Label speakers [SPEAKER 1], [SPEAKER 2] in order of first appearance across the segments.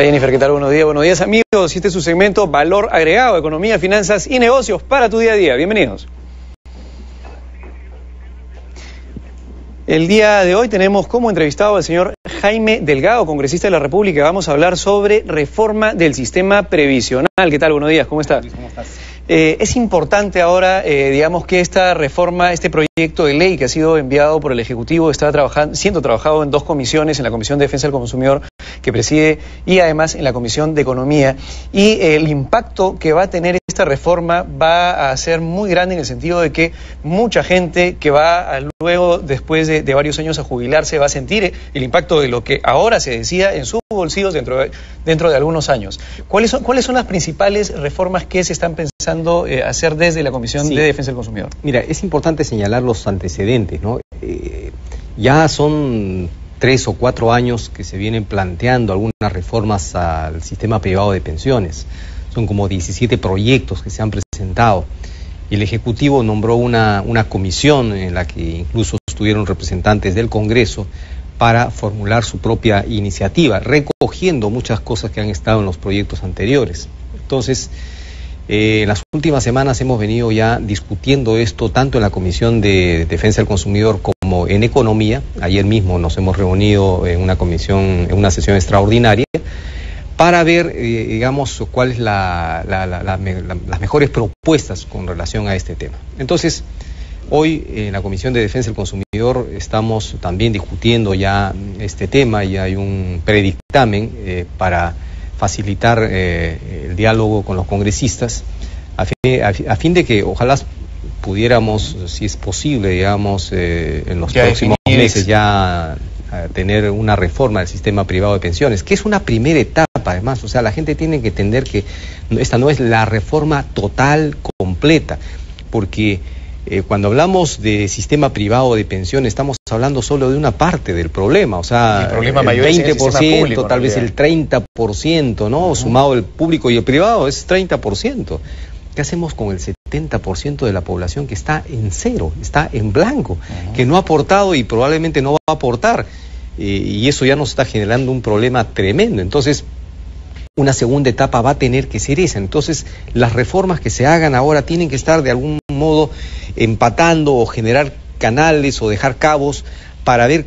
[SPEAKER 1] Hola Jennifer, ¿qué tal? Buenos días, buenos días amigos. Este es su segmento Valor Agregado, Economía, Finanzas y Negocios para tu día a día. Bienvenidos. El día de hoy tenemos como entrevistado al señor Jaime Delgado, congresista de la República. Vamos a hablar sobre reforma del sistema previsional. ¿Qué tal? Buenos días, ¿cómo estás?
[SPEAKER 2] ¿Cómo estás?
[SPEAKER 1] Eh, es importante ahora, eh, digamos, que esta reforma, este proyecto de ley que ha sido enviado por el Ejecutivo, está trabajando, siendo trabajado en dos comisiones, en la Comisión de Defensa del Consumidor que preside y además en la Comisión de Economía. Y el impacto que va a tener esta reforma va a ser muy grande en el sentido de que mucha gente que va luego, después de, varios años a jubilarse, va a sentir el impacto de lo que ahora se decía en sus bolsillos dentro de, algunos años. ¿Cuáles son, ¿Cuáles son las principales reformas que se están pensando eh, hacer desde la Comisión
[SPEAKER 2] Sí.
[SPEAKER 1] de Defensa del Consumidor?
[SPEAKER 2] Mira, es importante señalar los antecedentes, ¿no? Eh, ya son tres o cuatro años que se vienen planteando algunas reformas al sistema privado de pensiones. Son como 17 proyectos que se han presentado. El Ejecutivo nombró una, una comisión en la que incluso estuvieron representantes del Congreso para formular su propia iniciativa, recogiendo muchas cosas que han estado en los proyectos anteriores. Entonces, eh, en las últimas semanas hemos venido ya discutiendo esto tanto en la Comisión de Defensa del Consumidor como en Economía. Ayer mismo nos hemos reunido en una comisión, en una sesión extraordinaria, para ver, eh, digamos, cuáles la, las mejores propuestas con relación a este tema. Entonces, hoy en la Comisión de Defensa del Consumidor estamos también discutiendo ya este tema y hay un predictamen eh, para facilitar eh, el diálogo con los congresistas a fin, a, a fin, de que ojalá pudiéramos, si es posible, digamos, eh, en los
[SPEAKER 1] ya
[SPEAKER 2] próximos meses ya a tener una reforma del sistema privado de pensiones, que es una primera etapa además, o sea, la gente tiene que entender que esta no es la reforma total, completa, porque eh, cuando hablamos de sistema privado de pensiones estamos hablando solo de una parte del problema, o sea,
[SPEAKER 1] el, problema
[SPEAKER 2] el
[SPEAKER 1] mayor
[SPEAKER 2] 20%,
[SPEAKER 1] es el público,
[SPEAKER 2] tal vez el 30%, ¿no? Uh -huh. Sumado el público y el privado es 30%. ¿Qué hacemos con el 70% de la población que está en cero, está en blanco, uh -huh. que no ha aportado y probablemente no va a aportar? Eh, y eso ya nos está generando un problema tremendo. Entonces, una segunda etapa va a tener que ser esa. Entonces, las reformas que se hagan ahora tienen que estar de algún modo empatando o generar canales o dejar cabos para ver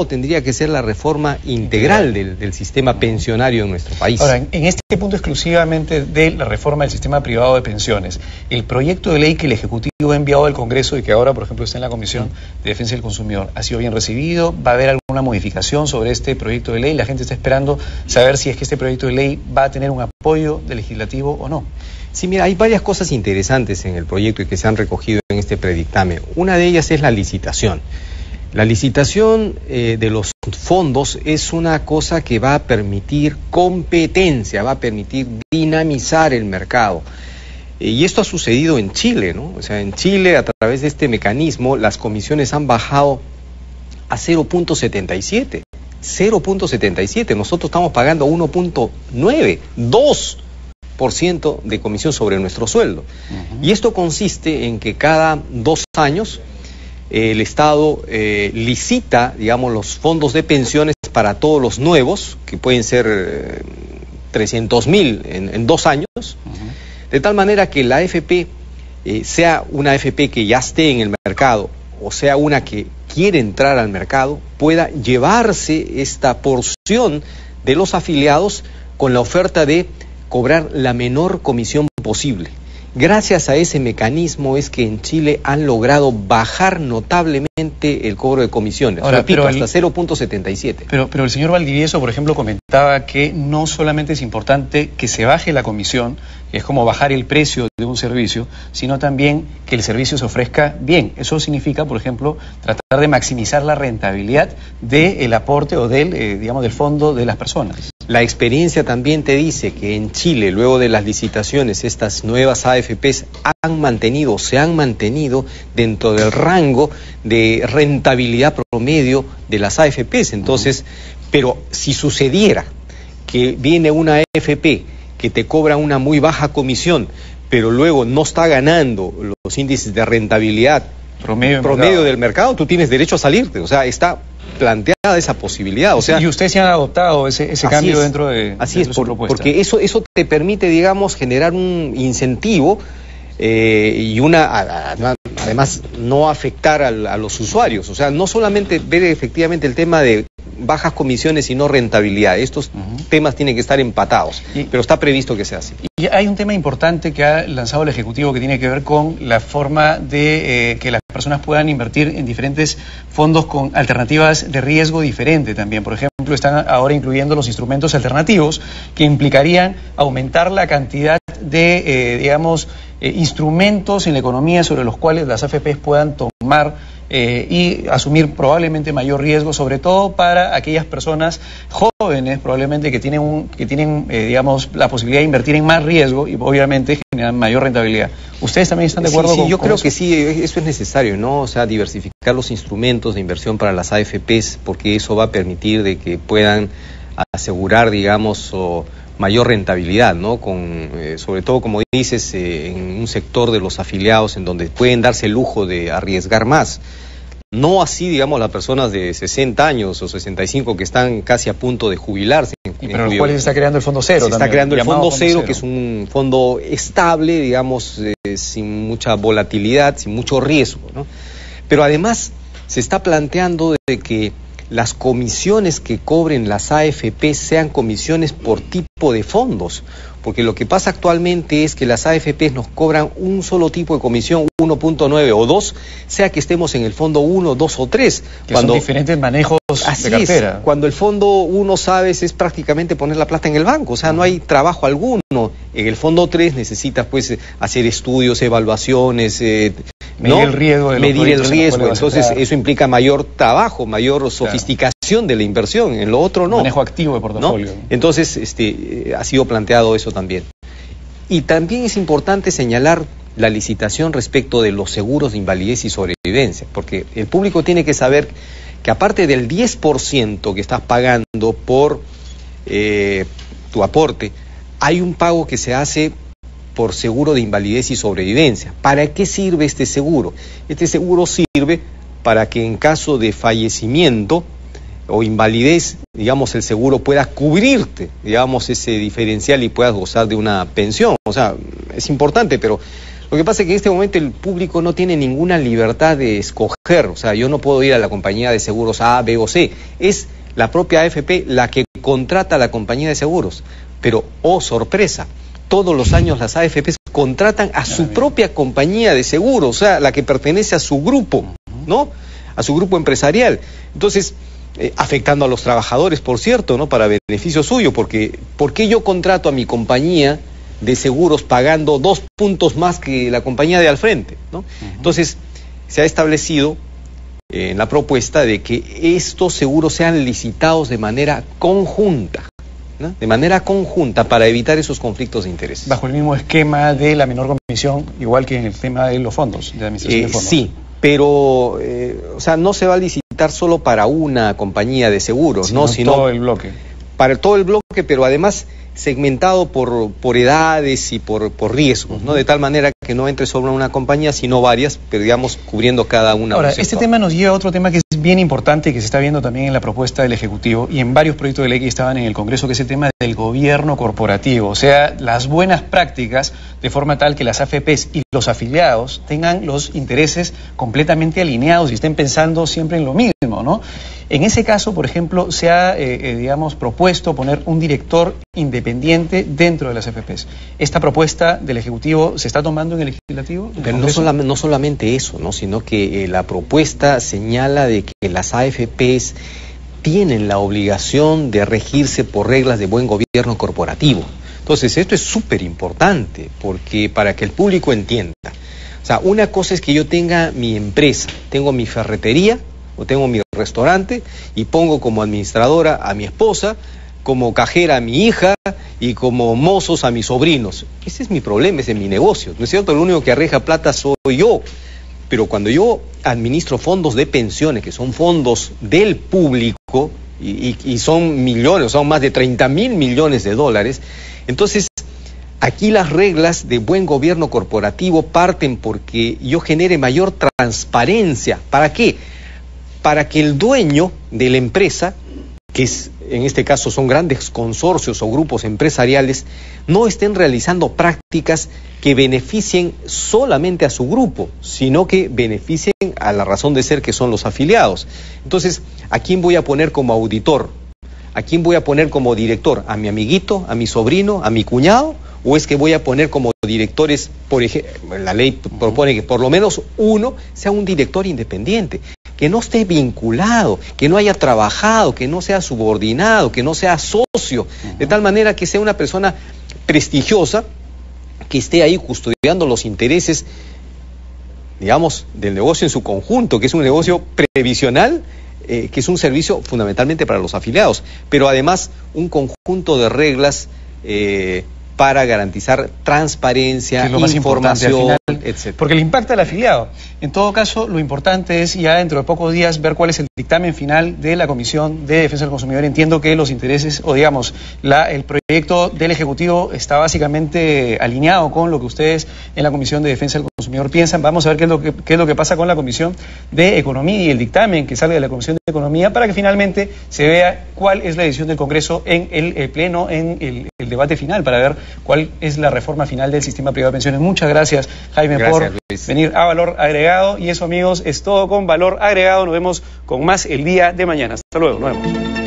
[SPEAKER 2] cómo tendría que ser la reforma integral del, del, sistema pensionario en nuestro país.
[SPEAKER 1] Ahora, en este punto exclusivamente de la reforma del sistema privado de pensiones, el proyecto de ley que el Ejecutivo ha enviado al Congreso y que ahora, por ejemplo, está en la Comisión de Defensa del Consumidor, ¿ha sido bien recibido? ¿Va a haber alguna modificación sobre este proyecto de ley? La gente está esperando saber si es que este proyecto de ley va a tener un apoyo del legislativo o no.
[SPEAKER 2] Sí, mira, hay varias cosas interesantes en el proyecto y que se han recogido en este predictamen. Una de ellas es la licitación. La licitación eh, de los fondos es una cosa que va a permitir competencia, va a permitir dinamizar el mercado. Eh, y esto ha sucedido en Chile, ¿no? O sea, en Chile, a través de este mecanismo, las comisiones han bajado a 0.77. 0.77. Nosotros estamos pagando 1.9, 2% de comisión sobre nuestro sueldo. Uh -huh. Y esto consiste en que cada dos años el Estado eh, licita, digamos, los fondos de pensiones para todos los nuevos, que pueden ser eh, 300 mil en, dos años, de tal manera que la AFP, eh, sea una AFP que ya esté en el mercado o sea una que quiere entrar al mercado, pueda llevarse esta porción de los afiliados con la oferta de cobrar la menor comisión posible. Gracias a ese mecanismo es que en Chile han logrado bajar notablemente el cobro de comisiones.
[SPEAKER 1] Ahora,
[SPEAKER 2] Repito,
[SPEAKER 1] pero
[SPEAKER 2] hasta 0.77.
[SPEAKER 1] Pero, pero el señor Valdivieso, por ejemplo, comentaba que no solamente es importante que se baje la comisión, que es como bajar el precio de un servicio, sino también que el servicio se ofrezca bien. Eso significa, por ejemplo, tratar de maximizar la rentabilidad del aporte o del, eh, digamos, del fondo de las personas.
[SPEAKER 2] La experiencia también te dice que en Chile, luego de las licitaciones, estas nuevas AFPs han mantenido, se han mantenido dentro del rango de rentabilidad promedio de las AFPs. Entonces, pero si sucediera que viene una AFP que te cobra una muy baja comisión, pero luego no está ganando los índices de rentabilidad
[SPEAKER 1] promedio,
[SPEAKER 2] promedio mercado. del mercado, tú tienes derecho a salirte. O sea, está planteada esa posibilidad. O sea,
[SPEAKER 1] y ustedes se han adoptado ese, cambio dentro de
[SPEAKER 2] Así es, porque eso, eso te permite, digamos, generar un incentivo eh, y una además no afectar a los usuarios. O sea, no solamente ver efectivamente el tema de bajas comisiones y no rentabilidad. Estos temas tienen que estar empatados, pero está previsto que sea así.
[SPEAKER 1] Y hay un tema importante que ha lanzado el Ejecutivo que tiene que ver con la forma de eh, que las personas puedan invertir en diferentes fondos con alternativas de riesgo diferente también. Por ejemplo, están ahora incluyendo los instrumentos alternativos que implicarían aumentar la cantidad de, eh, digamos, eh, instrumentos en la economía sobre los cuales las AFPs puedan tomar eh, y asumir probablemente mayor riesgo, sobre todo para aquellas personas jóvenes probablemente que tienen, un, que tienen eh, digamos, la posibilidad de invertir en más riesgo y obviamente generan mayor rentabilidad. ¿Ustedes también están de acuerdo
[SPEAKER 2] sí, sí, yo creo que sí, eso es necesario, ¿no? O sea, diversificar los instrumentos de inversión para las AFPs, porque eso va a permitir de que puedan asegurar, digamos, o mayor rentabilidad, ¿no? Con, eh, sobre todo, como dices, eh, en un sector de los afiliados en donde pueden darse el lujo de arriesgar más. No así, digamos, las personas de 60 años o 65 que están casi a punto de jubilarse.
[SPEAKER 1] Y pero en cuales se está creando el fondo cero.
[SPEAKER 2] Se está creando el fondo cero, que es un fondo estable, digamos, eh, sin mucha volatilidad, sin mucho riesgo, ¿no? Pero además se está planteando de que las comisiones que cobren las AFP sean comisiones por tipo de fondos, porque lo que pasa actualmente es que las AFP nos cobran un solo tipo de comisión, 1.9 o 2, sea que estemos en el fondo 1, 2 o 3.
[SPEAKER 1] Que cuando, son diferentes manejos de cartera.
[SPEAKER 2] cuando el fondo 1, sabes, es prácticamente poner la plata en el banco, o sea, no hay trabajo alguno. En el fondo 3 necesitas pues hacer estudios, evaluaciones, eh,
[SPEAKER 1] medir el riesgo. De
[SPEAKER 2] medir el riesgo. Entonces eso implica mayor trabajo, mayor sofisticación de la inversión. En lo otro no.
[SPEAKER 1] Manejo activo de portafolio.
[SPEAKER 2] Entonces este, eh, ha sido planteado eso también. Y también es importante señalar la licitación respecto de los seguros de invalidez y sobrevivencia, porque el público tiene que saber que aparte del 10% que estás pagando por eh, tu aporte, hay un pago que se hace por seguro de invalidez y sobrevivencia. ¿Para qué sirve este seguro? Este seguro sirve para que en caso de fallecimiento o invalidez, digamos, el seguro pueda cubrirte, digamos, ese diferencial y puedas gozar de una pensión. O sea, es importante, pero lo que pasa es que en este momento el público no tiene ninguna libertad de escoger. O sea, yo no puedo ir a la compañía de seguros A, B o C. Es la propia AFP la que contrata a la compañía de seguros. Pero, oh sorpresa, todos los años las AFPs contratan a su propia compañía de seguro, o sea, la que pertenece a su grupo, ¿no? A su grupo empresarial. Entonces, eh, afectando a los trabajadores, por cierto, ¿no? Para beneficio suyo, porque ¿por qué yo contrato a mi compañía de seguros pagando dos puntos más que la compañía de al frente, ¿no? Entonces, se ha establecido eh, en la propuesta de que estos seguros sean licitados de manera conjunta de manera conjunta para evitar esos conflictos de interés.
[SPEAKER 1] Bajo el mismo esquema de la menor comisión, igual que en el tema de los fondos, de administración de
[SPEAKER 2] eh,
[SPEAKER 1] fondos.
[SPEAKER 2] Sí, pero eh, o sea, no se va a licitar solo para una compañía de seguros, ¿no?
[SPEAKER 1] sino todo el bloque.
[SPEAKER 2] Para todo el bloque, pero además segmentado por, por edades y por, por riesgos, ¿no? De tal manera que no entre sobre una compañía, sino varias, pero digamos cubriendo cada una.
[SPEAKER 1] Ahora, este tema nos lleva a otro tema que es bien importante y que se está viendo también en la propuesta del Ejecutivo y en varios proyectos de ley que estaban en el Congreso, que es el tema del gobierno corporativo, o sea, las buenas prácticas de forma tal que las AFPs y los afiliados tengan los intereses completamente alineados y estén pensando siempre en lo mismo, ¿no? En ese caso, por ejemplo, se ha, eh, eh, digamos, propuesto poner un director independiente dentro de las AFPs. ¿Esta propuesta del Ejecutivo se está tomando en el Legislativo?
[SPEAKER 2] Pero no, no, solamente eso, ¿no? sino que eh, la propuesta señala de que las AFPs tienen la obligación de regirse por reglas de buen gobierno corporativo. Entonces, esto es súper importante porque para que el público entienda. O sea, una cosa es que yo tenga mi empresa, tengo mi ferretería, o tengo mi restaurante y pongo como administradora a mi esposa, como cajera a mi hija y como mozos a mis sobrinos. Ese es mi problema, ese es mi negocio. ¿No es cierto? El único que arreja plata soy yo. Pero cuando yo administro fondos de pensiones, que son fondos del público, y, son millones, son más de 30 mil millones de dólares, entonces Aquí las reglas de buen gobierno corporativo parten porque yo genere mayor transparencia. ¿Para qué? Para que el dueño de la empresa, que es, en este caso son grandes consorcios o grupos empresariales, no estén realizando prácticas que beneficien solamente a su grupo, sino que beneficien a la razón de ser que son los afiliados. Entonces, ¿a quién voy a poner como auditor? ¿A quién voy a poner como director? ¿A mi amiguito, a mi sobrino, a mi cuñado? ¿O es que voy a poner como directores, por ejemplo, la ley propone que por lo menos uno sea un director independiente, que no esté vinculado, que no haya trabajado, que no sea subordinado, que no sea socio, de tal manera que sea una persona prestigiosa, que esté ahí custodiando los intereses, digamos, del negocio en su conjunto, que es un negocio previsional eh, que es un servicio fundamentalmente para los afiliados, pero además un conjunto de reglas eh, para garantizar transparencia, información, etc.
[SPEAKER 1] Porque le impacta al afiliado. En todo caso, lo importante es ya dentro de pocos días ver cuál es el dictamen final de la Comisión de Defensa del Consumidor. Entiendo que los intereses, o digamos, la, el proyecto del Ejecutivo está básicamente alineado con lo que ustedes en la Comisión de Defensa del Consumidor piensan. Vamos a ver qué es lo que, qué es lo que pasa con la Comisión de Economía y el dictamen que salga de la Comisión de Economía para que finalmente se vea cuál es la decisión del Congreso en el, Pleno, en el, el debate final, para ver cuál es la reforma final del sistema privado de pensiones. Muchas gracias, Jaime, por venir a Valor Agregado. Y eso, amigos, es todo con Valor Agregado. Nos vemos con más el día de mañana. Hasta luego. Nos vemos.